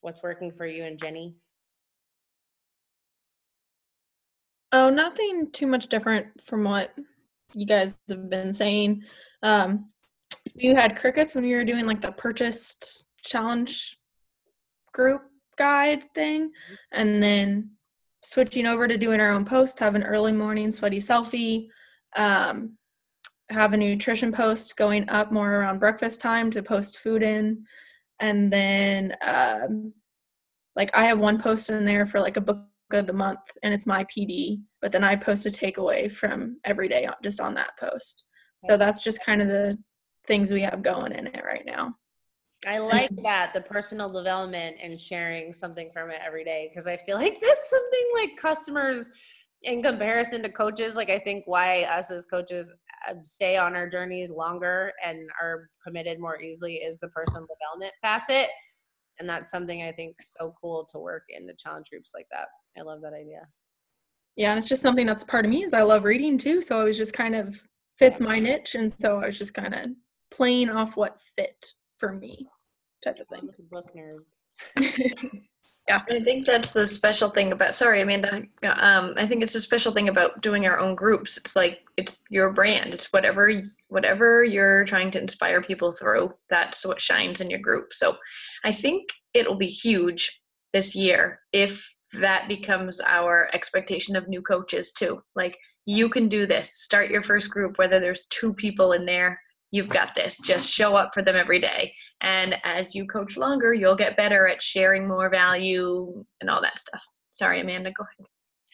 What's working for you and jenny? Oh, nothing too much different from what you guys have been saying. Um, you had crickets when you were doing like the purchased challenge group guide thing, and then switching over to doing our own post, have an early morning sweaty selfie, um, have a nutrition post going up more around breakfast time to post food in, and then um, like I have one post in there for like a book of the month and it's my PD, but then I post a takeaway from every day just on that post. So that's just kind of the things we have going in it right now. I like that the personal development and sharing something from it every day because I feel like that's something like customers in comparison to coaches like I think why us as coaches uh, stay on our journeys longer and are committed more easily is the personal development facet and that's something I think so cool to work in the challenge groups like that. I love that idea. Yeah, and it's just something that's part of me is I love reading too. So I was just kind of fits my niche, and so I was just kind of playing off what fit for me, type of thing. Book nerds. yeah, I think that's the special thing about. Sorry, Amanda. Um, I think it's a special thing about doing our own groups. It's like it's your brand. It's whatever whatever you're trying to inspire people through. That's what shines in your group. So, I think it'll be huge this year if that becomes our expectation of new coaches too. Like you can do this. Start your first group, whether there's two people in there. You've got this. Just show up for them every day. And as you coach longer, you'll get better at sharing more value and all that stuff. Sorry, Amanda, go ahead.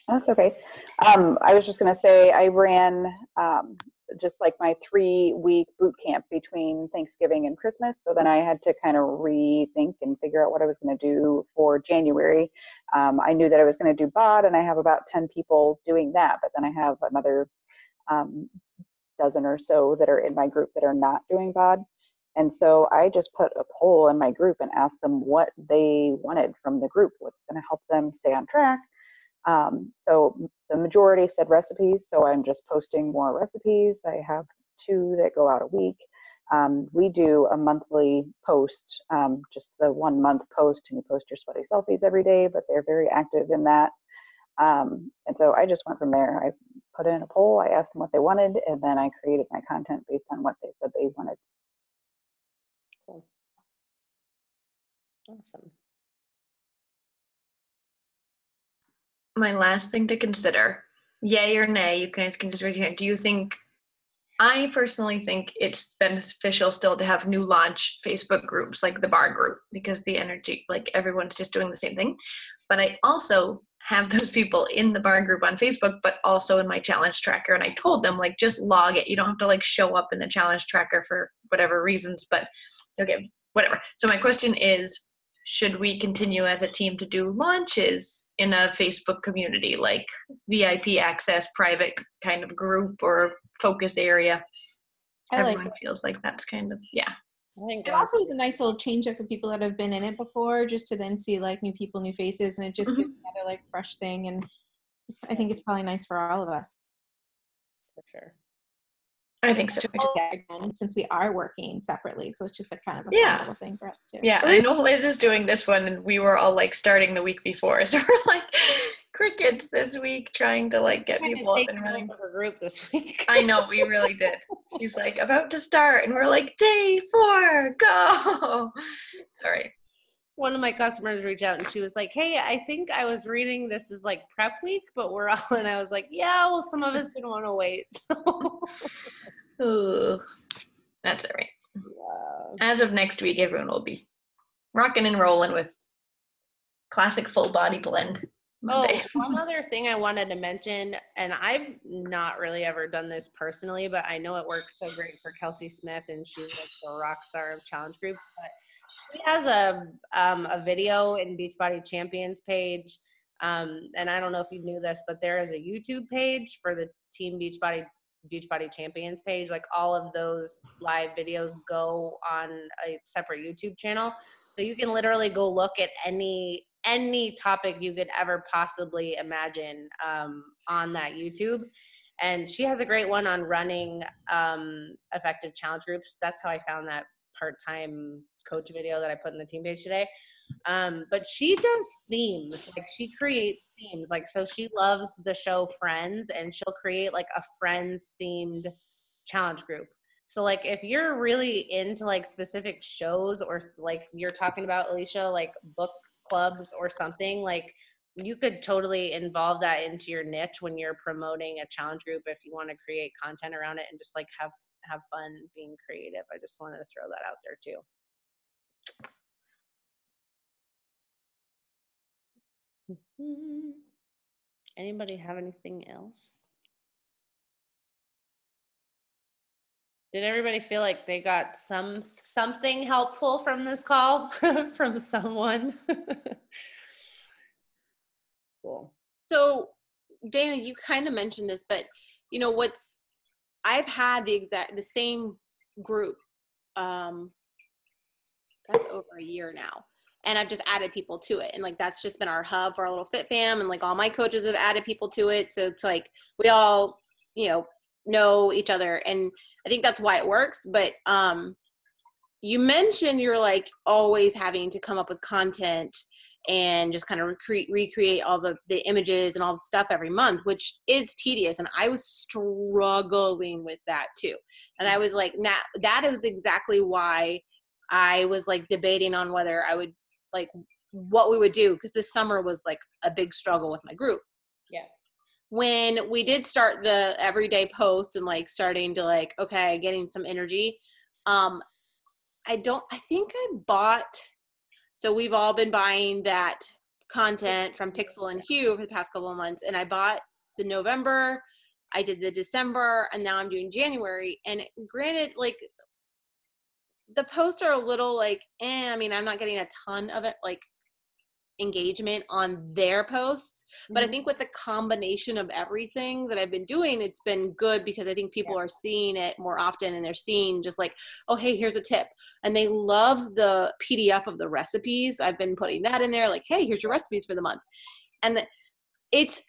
That's okay. Um, I was just going to say I ran um, just like my three week boot camp between Thanksgiving and Christmas. So then I had to kind of rethink and figure out what I was going to do for January. Um, I knew that I was going to do BOD, and I have about 10 people doing that, but then I have another um, dozen or so that are in my group that are not doing BOD. And so I just put a poll in my group and asked them what they wanted from the group, what's going to help them stay on track. Um, so the majority said recipes, so I'm just posting more recipes. I have two that go out a week. Um, we do a monthly post, um, just the one month post, and you post your sweaty selfies every day, but they're very active in that. Um, and so I just went from there. I put in a poll, I asked them what they wanted, and then I created my content based on what they said they wanted. Cool. Awesome. My last thing to consider, yay or nay, you guys can just raise your hand. Do you think I personally think it's beneficial still to have new launch Facebook groups like the barre group because the energy, like everyone's just doing the same thing. But I also have those people in the barre group on Facebook, but also in my challenge tracker. And I told them, like, just log it. You don't have to like show up in the challenge tracker for whatever reasons, but okay, whatever. So my question is, should we continue as a team to do launches in a Facebook community, like VIP access, private kind of group or focus area? I like Everyone feels like that's kind of, yeah. I think It also is a nice little change up for people that have been in it before, just to then see like new people, new faces, and it just gives mm-hmm. another like fresh thing. And it's, I think it's probably nice for all of us. for sure. I think so. Again, since we are working separately, so it's just a kind of a Yeah. little thing for us too. Yeah, and I know Liz is doing this one, and we were all like starting the week before, so we're like crickets this week, trying to like get people up and running. over group this week. I know we really did. She's like about to start, and we're like day four, go. Sorry. One of my customers reached out and she was like, "Hey, I think I was reading this is like prep week, but we're all." And I was like, "Yeah, well, some of us didn't want to wait." So Ooh, that's all right. yeah. As of next week, everyone will be rocking and rolling with classic full body blend Oh, Monday. one other thing I wanted to mention, and I've not really ever done this personally, but I know it works so great for Kelsey Smith, and she's like the rock star of challenge groups. But she has a um, a video in Beachbody Champions page, um, and I don't know if you knew this, but there is a YouTube page for the Team Beachbody Beachbody Champions page. Like all of those live videos go on a separate YouTube channel, so you can literally go look at any any topic you could ever possibly imagine um, on that YouTube. And she has a great one on running um, effective challenge groups. That's how I found that part-time coach video that I put in the team page today. Um, but she does themes, like she creates themes. Like so, she loves the show Friends, and she'll create like a Friends themed challenge group. So like if you're really into like specific shows or like you're talking about Alicia, like book clubs or something, like you could totally involve that into your niche when you're promoting a challenge group if you want to create content around it and just like have have fun being creative. I just wanted to throw that out there too. Mm-hmm. Anybody have anything else? Did everybody feel like they got some something helpful from this call from someone? cool. So, Dana, you kind of mentioned this, but you know what's I've had the exact the same group. Um, that's over a year now, and I've just added people to it, and like that's just been our hub for our little fit fam, and like all my coaches have added people to it, so it's like we all, you know, know each other, and I think that's why it works. But um, you mentioned you're like always having to come up with content and just kind of recreate recreate all the the images and all the stuff every month which is tedious and i was struggling with that too and i was like that that is exactly why i was like debating on whether i would like what we would do because this summer was like a big struggle with my group Yeah. When we did start the everyday posts and like starting to like okay getting some energy um i don't i think i bought so we've all been buying that content from Pixel and Hue for the past couple of months. And I bought the November, I did the December, and now I'm doing January. And granted, like the posts are a little like, eh, I mean, I'm not getting a ton of it, like engagement on their posts. But I mm-hmm. think with the combination of everything that I've been doing, it's been good because I think people are seeing it more often and they're seeing just like, oh, hey, here's a tip. And they love the PDF of the recipes. I've been putting that in there, like, hey, here's your recipes for the month. And it's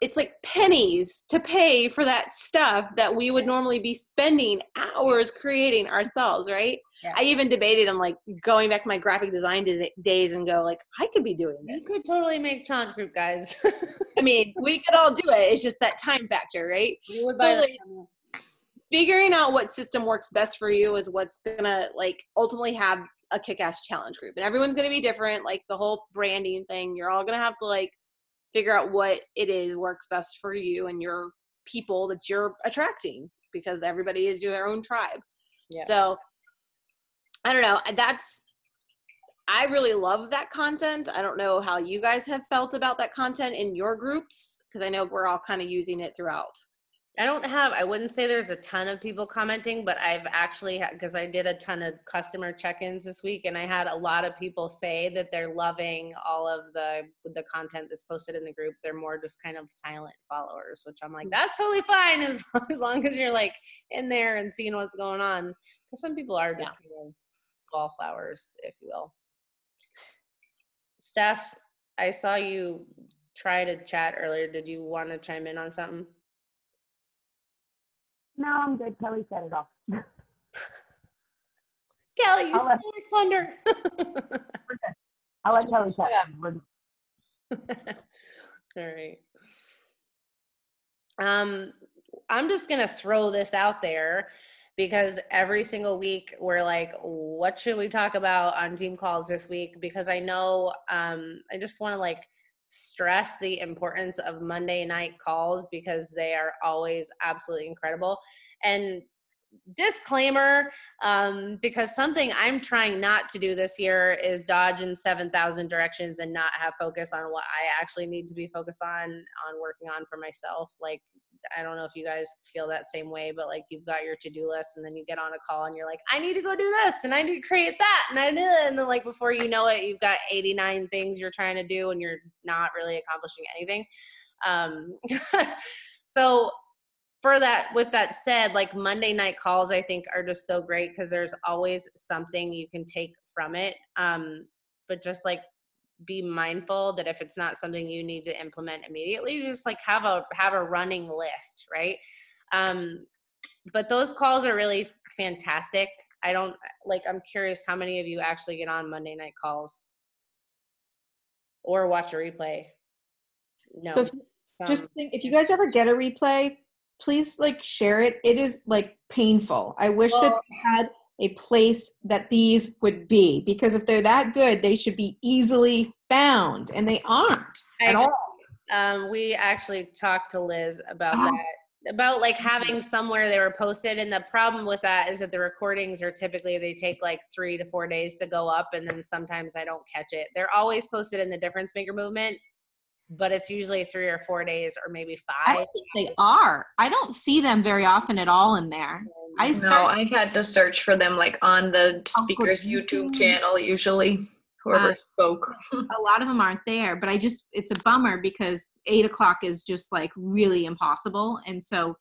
it's like pennies to pay for that stuff that we would normally be spending hours creating ourselves right? Yeah. i even debated i'm like going back to my graphic design days and go like i could be doing this. you could totally make challenge group guys. I mean we could all do it. It's just that time factor right? So, like, figuring out what system works best for you is what's gonna like ultimately have a kick-ass challenge group. And everyone's gonna be different like the whole branding thing. You're all gonna have to like figure out what it is works best for you and your people that you're attracting because everybody is their own tribe. Yeah. So I don't know. That's I really love that content. I don't know how you guys have felt about that content in your groups because I know we're all kind of using it throughout. I don't have, I wouldn't say there's a ton of people commenting, but I've actually, because I did a ton of customer check-ins this week and I had a lot of people say that they're loving all of the, the content that's posted in the group. They're more just kind of silent followers, which I'm like, mm. that's totally fine as, as long as you're like in there and seeing what's going on. Because some people are just yeah. kind of wallflowers, if you will. Steph, I saw you try to chat earlier. Did you want to chime in on something? No, I'm good. Kelly set it off. Kelly, you stole thunder. I'll let Kelly chat. All right. Um, I'm just gonna throw this out there because every single week we're like, what should we talk about on team calls this week? Because I know um, I just want to like stress the importance of Monday night calls because they are always absolutely incredible. And disclaimer um, because something i'm trying not to do this year is dodge in 7000 directions and not have focus on what i actually need to be focused on on working on for myself like i don't know if you guys feel that same way but like you've got your to-do list and then you get on a call and you're like i need to go do this and i need to create that and i did and then like before you know it you've got 89 things you're trying to do and you're not really accomplishing anything. Um, so for that with that said like monday night calls i think are just so great because there's always something you can take from it. Um but just like be mindful that if it's not something you need to implement immediately just like have a have a running list right? Um but those calls are really fantastic. I don't like i'm curious how many of you actually get on monday night calls? Or watch a replay? No. So if, just think if you guys ever get a replay please like share it. It is like painful. I wish well, that had a place that these would be because if they're that good, they should be easily found, and they aren't at all. Um, we actually talked to Liz about that about like having somewhere they were posted and the problem with that is that the recordings are typically they take like three to four days to go up and then sometimes i don't catch it. They're always posted in the difference maker movement but it's usually three or four days or maybe five. I think they are. I don't see them very often at all in there. I no, I've had to search for them like on the speaker's YouTube channel usually. Whoever uh, spoke. a lot of them aren't there, but I just it's a bummer because eight o'clock is just like really impossible. And so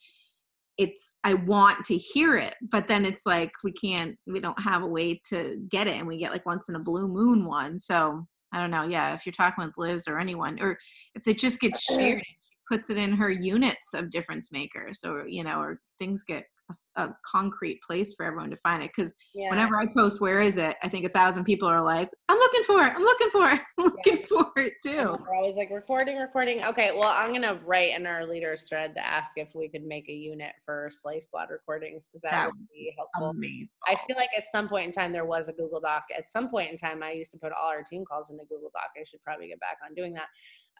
it's I want to hear it, but then it's like we can't we don't have a way to get it and we get like once in a blue moon one. So I don't know. Yeah, if you're talking with Liz or anyone, or if it just gets uh, shared, she puts it in her units of difference makers, or you know, or things get a, a concrete place for everyone to find it. Because yeah. whenever I post, where is it? I think a thousand people are like, I'm looking for it. I'm looking for it. I'm looking yeah. for it too. We're always like recording, recording. Okay, well, I'm gonna write in our leaders thread to ask if we could make a unit for Slay Squad recordings because that, that, would be helpful. Amazing. I feel like at some point in time there was a Google Doc. At some point in time, I used to put all our team calls into Google Doc. I should probably get back on doing that.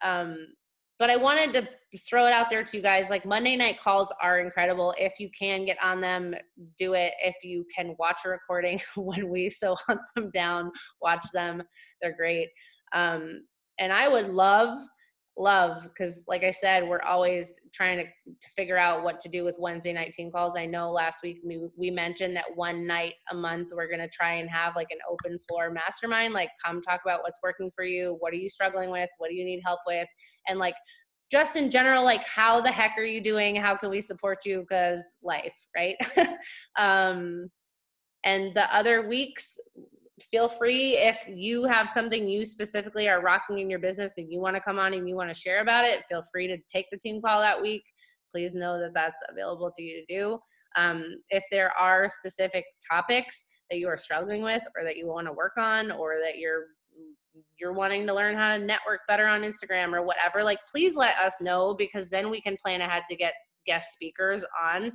Um, but I wanted to throw it out there to you guys. Like Monday night calls are incredible. If you can get on them, do it. If you can watch a recording when we so hunt them down, watch them. They're great. Um, and I would love, love, because like I said, we're always trying to, to figure out what to do with Wednesday night team calls. I know last week we, we mentioned that one night a month we're going to try and have like an open floor mastermind. Like, come talk about what's working for you. What are you struggling with? What do you need help with? And like just in general like how the heck are you doing how can we support you because life right um and the other weeks feel free if you have something you specifically are rocking in your business and you want to come on and you want to share about it. Feel free to take the team call that week. Please know that that's available to you to do. Um, if there are specific topics that you are struggling with or that you want to work on or that you're you're wanting to learn how to network better on Instagram or whatever, like please let us know because then we can plan ahead to get guest speakers on.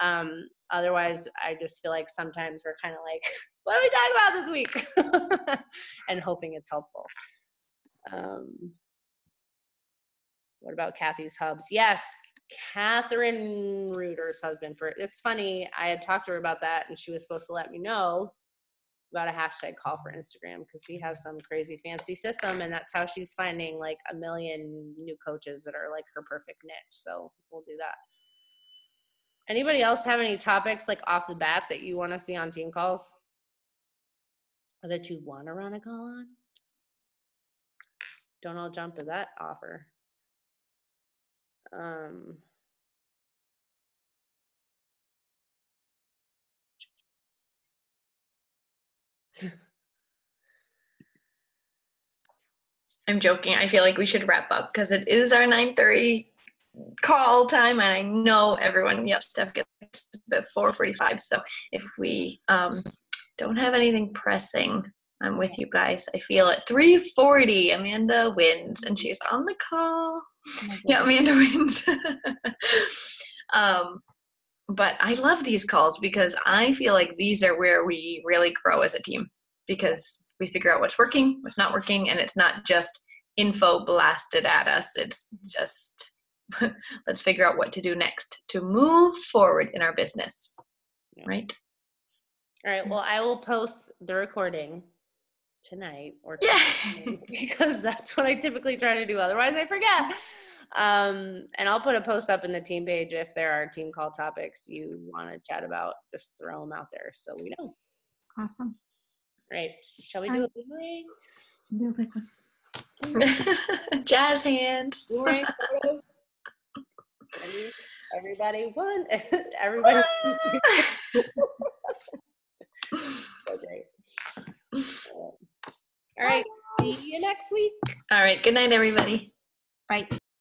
Um, otherwise, I just feel like sometimes we're kind of like, what are we talking about this week? and hoping it's helpful. Um, what about Kathy's hubs? Yes, Catherine Reuter's husband. For it's funny, I had talked to her about that, and she was supposed to let me know about a hashtag call for Instagram because he has some crazy fancy system, and that's how she's finding like a million new coaches that are like her perfect niche. So we'll do that. Anybody else have any topics like off the bat that you want to see on team calls? Or that you want to run a call on? Don't all jump to that offer. Um, I'm joking. I feel like we should wrap up because it is our 9:30 call time, and I know everyone. Yep, Steph gets at 4:45. So if we um, don't have anything pressing, I'm with you guys. I feel at 3:40, Amanda wins, and she's on the call. yeah, Amanda wins. um, but I love these calls because I feel like these are where we really grow as a team because we figure out what's working, what's not working, and it's not just info blasted at us. It's just let's figure out what to do next to move forward in our business. Right? All right. Well, I will post the recording tonight or yeah. because that's what I typically try to do. Otherwise, I forget. Um, and I'll put a post up in the team page if there are team call topics you want to chat about. Just throw them out there so we know. Awesome. Right. Shall we do a boomerang? Do a quick one. Jazz hands. Boomerang photos. Everybody won. Everybody. so great. All right. See you next week. All right. Good night, everybody. Bye.